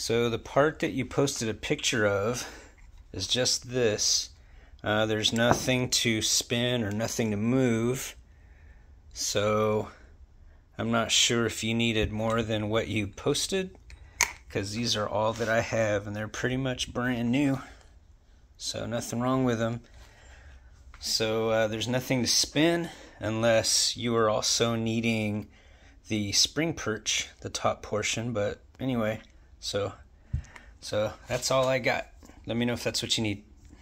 So the part that you posted a picture of is just this. Uh, there's nothing to spin or nothing to move. So I'm not sure if you needed more than what you posted because these are all that I have and they're pretty much brand new. So nothing wrong with them. So uh, there's nothing to spin unless you are also needing the spring perch, the top portion. But anyway, so so that's all I got. Let me know if that's what you need.